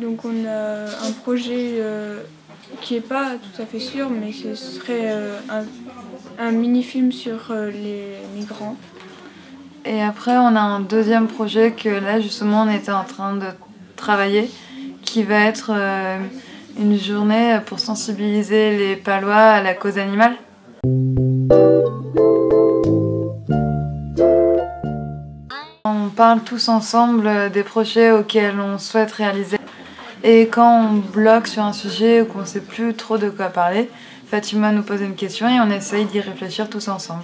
Donc on a un projet euh, qui n'est pas tout à fait sûr, mais ce serait euh, un, mini-film sur euh, les migrants. Et après, on a un deuxième projet que là, justement, on était en train de travailler, qui va être une journée pour sensibiliser les Palois à la cause animale. On parle tous ensemble des projets auxquels on souhaite réaliser. Et quand on bloque sur un sujet ou qu'on ne sait plus trop de quoi parler, Fatima nous pose une question et on essaye d'y réfléchir tous ensemble.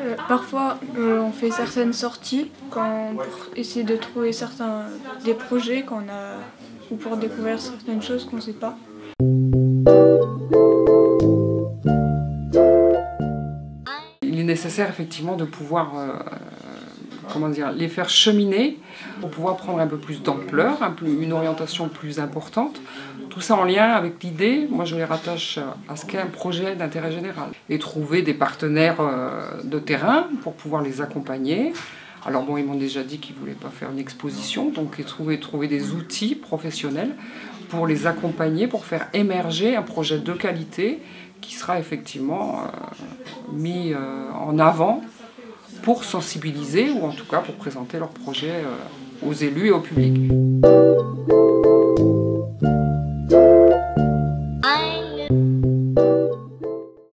Euh, parfois, euh, on fait certaines sorties quand, pour essayer de trouver certains des projets qu'on a ou pour découvrir certaines choses qu'on ne sait pas. Il est nécessaire effectivement de pouvoir euh, comment dire, les faire cheminer pour pouvoir prendre un peu plus d'ampleur, une orientation plus importante. Tout ça en lien avec l'idée, moi je les rattache à ce qu'est un projet d'intérêt général. Et trouver des partenaires euh, de terrain pour pouvoir les accompagner. Alors bon, ils m'ont déjà dit qu'ils ne voulaient pas faire une exposition, donc trouver des outils professionnels pour les accompagner, pour faire émerger un projet de qualité qui sera effectivement euh, mis euh, en avant pour sensibiliser ou en tout cas pour présenter leur projet euh, aux élus et au public.